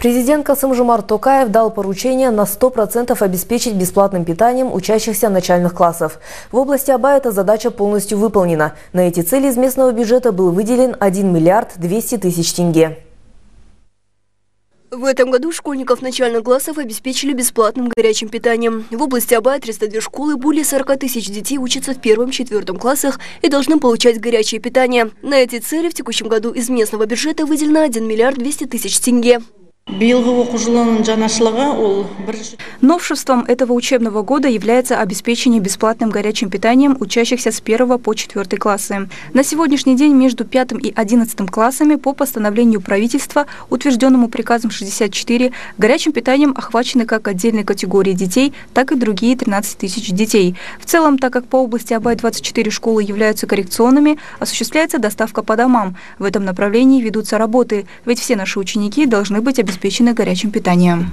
Президент Касым-Жумар Токаев дал поручение на 100% обеспечить бесплатным питанием учащихся начальных классов. В области Аба эта задача полностью выполнена. На эти цели из местного бюджета был выделен 1 миллиард 200 тысяч тенге. В этом году школьников начальных классов обеспечили бесплатным горячим питанием. В области Абая 302 школы, более 40 тысяч детей учатся в первом-четвертом классах и должны получать горячее питание. На эти цели в текущем году из местного бюджета выделено 1 миллиард 200 тысяч тенге. Новшеством этого учебного года является обеспечение бесплатным горячим питанием учащихся с 1 по 4 классы. На сегодняшний день между 5 и 11 классами по постановлению правительства, утвержденному приказом 64, горячим питанием охвачены как отдельные категории детей, так и другие 13 тысяч детей. В целом, так как по области Абай-24 школы являются коррекционными, осуществляется доставка по домам. В этом направлении ведутся работы, ведь все наши ученики должны быть обеспечены обеспечены горячим питанием.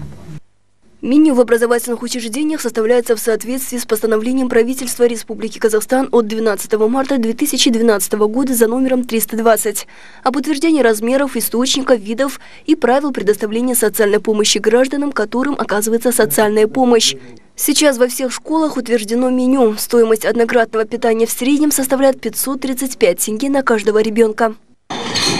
Меню в образовательных учреждениях составляется в соответствии с постановлением правительства Республики Казахстан от 12 марта 2012 года за номером 320 об утверждении размеров, источников, видов и правил предоставления социальной помощи гражданам, которым оказывается социальная помощь. Сейчас во всех школах утверждено меню. Стоимость однократного питания в среднем составляет 535 тенге на каждого ребенка.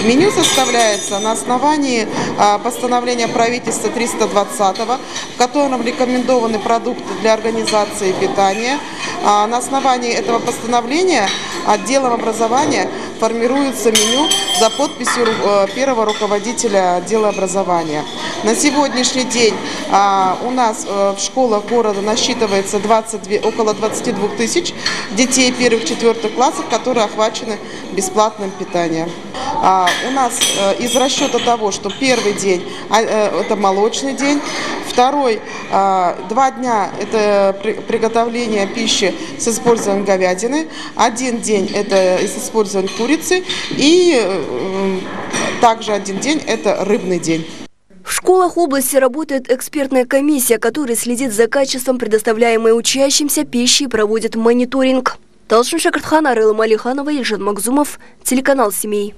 Меню составляется на основании а, постановления правительства 320, в котором рекомендованы продукты для организации питания. А, на основании этого постановления отделом образования формируется меню за подписью э, первого руководителя отдела образования. На сегодняшний день а, у нас э, в школах города насчитывается 22, около 22 тысяч детей первых-четвертых классов, которые охвачены бесплатным питанием. А, у нас э, из расчета того, что первый день а, э, это молочный день, второй а, два дня это приготовление пищи с использованием говядины, один день это с использованием курицы и э, также один день это рыбный день. В школах области работает экспертная комиссия, которая следит за качеством предоставляемой учащимся пищи и проводит мониторинг. Талшин Шакартхан, Арыла Малиханова, Ильжан Макзумов, телеканал «Семей».